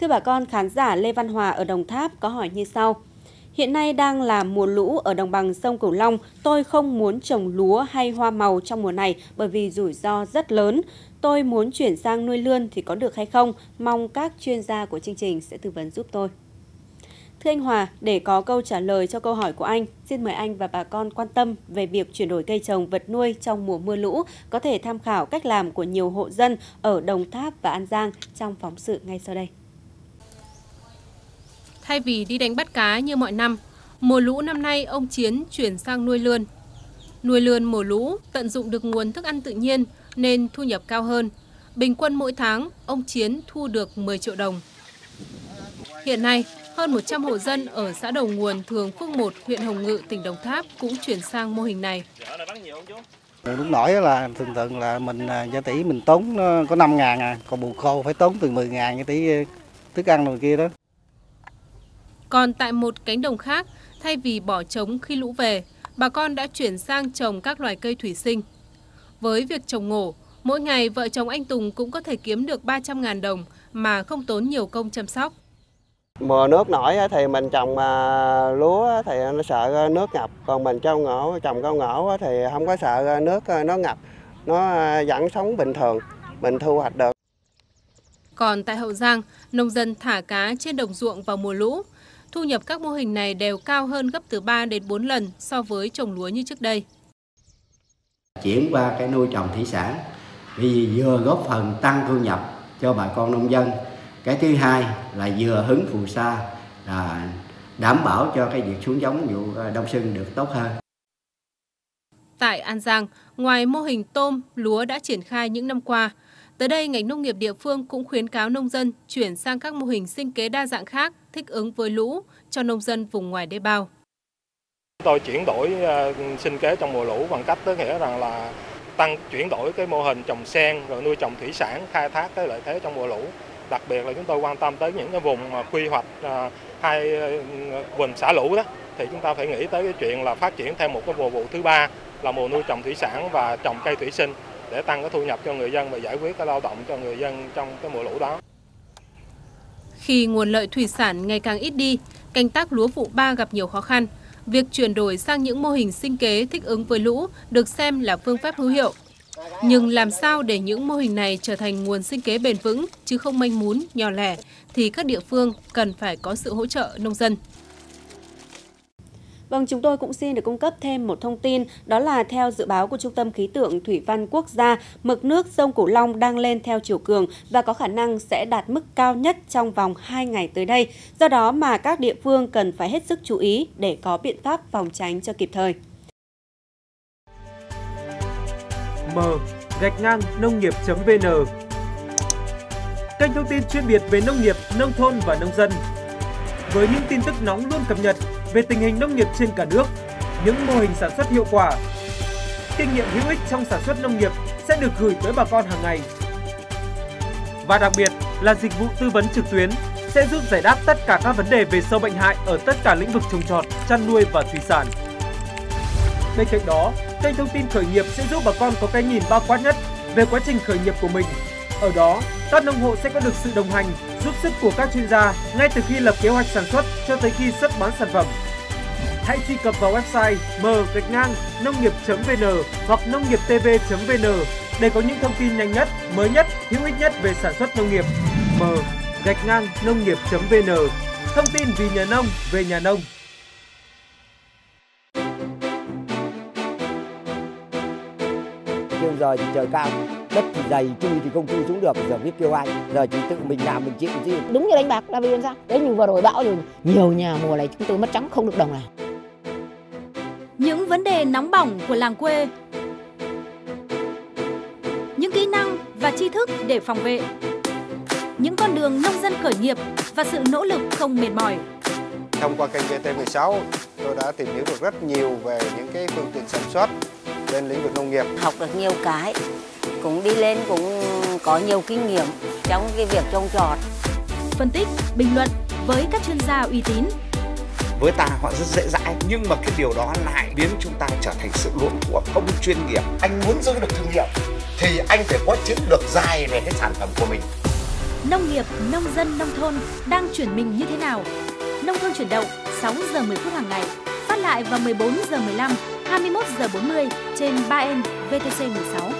Thưa bà con, khán giả Lê Văn Hòa ở Đồng Tháp có hỏi như sau. Hiện nay đang là mùa lũ ở đồng bằng sông Cửu Long. Tôi không muốn trồng lúa hay hoa màu trong mùa này bởi vì rủi ro rất lớn. Tôi muốn chuyển sang nuôi lươn thì có được hay không? Mong các chuyên gia của chương trình sẽ tư vấn giúp tôi. Thưa anh Hòa, để có câu trả lời cho câu hỏi của anh, xin mời anh và bà con quan tâm về việc chuyển đổi cây trồng vật nuôi trong mùa mưa lũ, có thể tham khảo cách làm của nhiều hộ dân ở Đồng Tháp và An Giang trong phóng sự ngay sau đây. Thay vì đi đánh bắt cá như mọi năm, mùa lũ năm nay ông Chiến chuyển sang nuôi lươn. Nuôi lươn mùa lũ tận dụng được nguồn thức ăn tự nhiên nên thu nhập cao hơn. Bình quân mỗi tháng, ông Chiến thu được 10 triệu đồng. Hiện nay, hơn 100 hộ dân ở xã Đầu Nguồn, Thường Phước 1, huyện Hồng Ngự, tỉnh Đồng Tháp cũng chuyển sang mô hình này. Lúc nổi là thường thường là mình à, giá tỷ mình tốn có 5 ngàn à, còn bù khô phải tốn từ 10 ngàn giá tỷ à, thức ăn rồi kia đó. Còn tại một cánh đồng khác, thay vì bỏ trống khi lũ về, bà con đã chuyển sang trồng các loài cây thủy sinh. Với việc trồng ngổ, mỗi ngày vợ chồng anh Tùng cũng có thể kiếm được 300.000 đồng mà không tốn nhiều công chăm sóc. Mùa nước nổi thì mình trồng à, lúa thì nó sợ nước ngập, còn mình trồng ngổ, trồng cao ngổ thì không có sợ nước à, nó ngập, nó à, vẫn sống bình thường, mình thu hoạch được. Còn tại Hậu Giang, nông dân thả cá trên đồng ruộng vào mùa lũ. Thu nhập các mô hình này đều cao hơn gấp từ 3 đến 4 lần so với trồng lúa như trước đây. Chuyển qua cái nuôi trồng thủy sản vì vừa góp phần tăng thu nhập cho bà con nông dân cái thứ hai là vừa hứng phù sa là đảm bảo cho cái việc xuống giống vụ ờ, đông xuân được tốt hơn. Tại An Giang, ngoài mô hình tôm, lúa đã triển khai những năm qua, tới đây ngành nông nghiệp địa phương cũng khuyến cáo nông dân chuyển sang các mô hình sinh kế đa dạng khác thích ứng với lũ cho nông dân vùng ngoài đê bao. Tôi chuyển đổi ờ, sinh kế trong mùa lũ bằng cách tức nghĩa rằng là tăng chuyển đổi cái mô hình trồng sen rồi nuôi trồng thủy sản khai thác cái lợi thế trong mùa lũ đặc biệt là chúng tôi quan tâm tới những cái vùng mà quy hoạch à, hai ờ, vùng xả lũ đó thì chúng ta phải nghĩ tới cái chuyện là phát triển thêm một cái mùa vụ thứ ba là mùa nuôi trồng thủy sản và trồng cây thủy sinh để tăng cái thu nhập cho người dân và giải quyết cái lao động cho người dân trong cái mùa lũ đó. Khi nguồn lợi thủy sản ngày càng ít đi, canh tác lúa vụ 3 gặp nhiều khó khăn. Việc chuyển đổi sang những mô hình sinh kế thích ứng với lũ được xem là phương pháp hữu hiệu nhưng làm sao để những mô hình này trở thành nguồn sinh kế bền vững chứ không manh mún, nhỏ lẻ thì các địa phương cần phải có sự hỗ trợ nông dân. Vâng, chúng tôi cũng xin được cung cấp thêm một thông tin, đó là theo dự báo của Trung tâm Khí tượng Thủy văn Quốc gia, mực nước sông Cửu Long đang lên theo chiều cường và có khả năng sẽ đạt mức cao nhất trong vòng 2 ngày tới đây. Do đó mà các địa phương cần phải hết sức chú ý để có biện pháp phòng tránh cho kịp thời. m gạch ngang nông nghiệp.vn Kênh thông tin chuyên biệt về nông nghiệp, nông thôn và nông dân. Với những tin tức nóng luôn cập nhật về tình hình nông nghiệp trên cả nước, những mô hình sản xuất hiệu quả, kinh nghiệm hữu ích trong sản xuất nông nghiệp sẽ được gửi tới bà con hàng ngày. Và đặc biệt là dịch vụ tư vấn trực tuyến sẽ giúp giải đáp tất cả các vấn đề về sâu bệnh hại ở tất cả lĩnh vực trồng trọt, chăn nuôi và thủy sản. Bên cạnh đó, kênh thông tin khởi nghiệp sẽ giúp bà con có cái nhìn bao quát nhất về quá trình khởi nghiệp của mình. Ở đó, các nông hộ sẽ có được sự đồng hành, giúp sức của các chuyên gia ngay từ khi lập kế hoạch sản xuất cho tới khi xuất bán sản phẩm. Hãy truy cập vào website m gạch ngang nông nghiệp.vn hoặc nông nghiệp tv.vn để có những thông tin nhanh nhất, mới nhất, hữu ích nhất về sản xuất nông nghiệp. M gạch ngang nông nghiệp.vn Thông tin vì nhà nông về nhà nông. nhưng giờ thì trời cao đất thì dày chui thì không chui xuống được giờ biết kêu ai. Giờ chỉ tự mình làm mình chịu chứ. Đúng như đánh bạc là vì làm sao? Đấy như vừa rồi bão rồi nhiều nhà mùa này chúng tôi mất trắng không được đồng nào đề nóng bỏng của làng quê những kỹ năng và tri thức để phòng vệ những con đường nông dân khởi nghiệp và sự nỗ lực không mệt mỏi thông qua kênh VT16 tôi đã tìm hiểu được rất nhiều về những cái phương tiện sản xuất trên lĩnh vực nông nghiệp. Học được nhiều cái, cũng đi lên cũng có nhiều kinh nghiệm trong cái việc trồng trọt. Phân tích, bình luận với các chuyên gia uy tín với ta họ rất dễ dãi. Nhưng mà cái điều đó lại biến chúng ta trở thành sự luộm của không chuyên nghiệp. Anh muốn giữ được thương hiệu thì anh phải có chiến lược dài về cái sản phẩm của mình. Nông nghiệp nông dân nông thôn đang chuyển mình như thế nào? Nông thôn chuyển động 6 giờ 10 phút hàng ngày. Phát lại vào 14 giờ 15 21 giờ 40 trên 3 n VTC 16